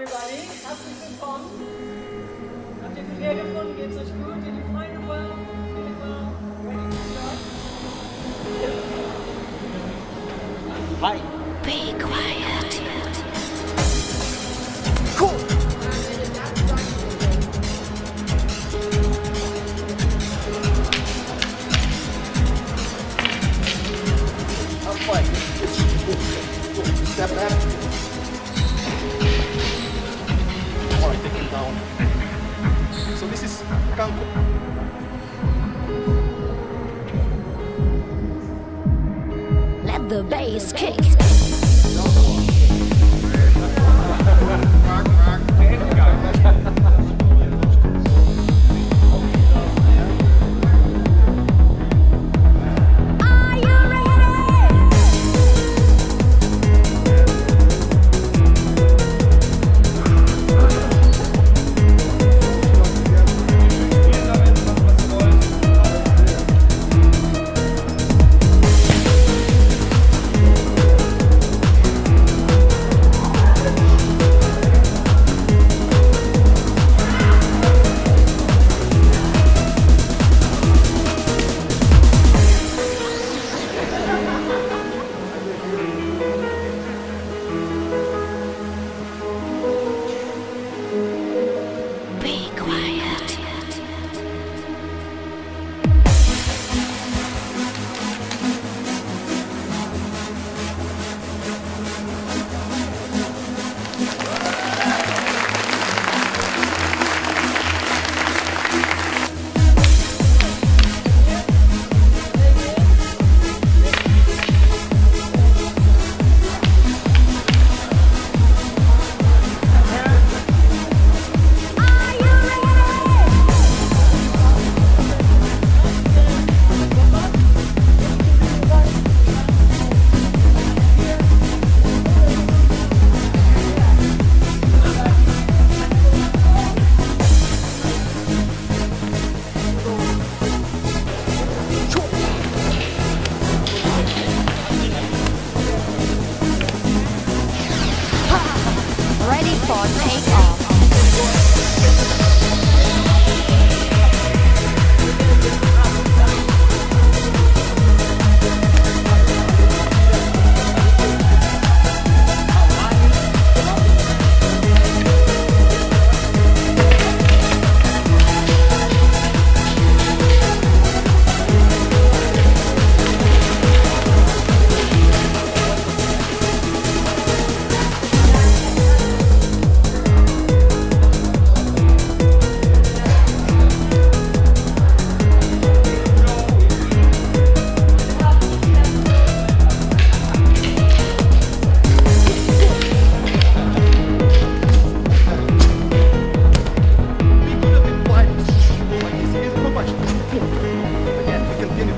everybody. Herzlich willkommen. Habt ihr gut hergefunden? Geht's euch gut? Did you find it well? Feeling well? Ready to start? Hi. Be quiet. Cool. I'm fine. It's, it's, step back. Let the bass kick. Are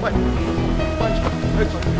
喂帮你查一下快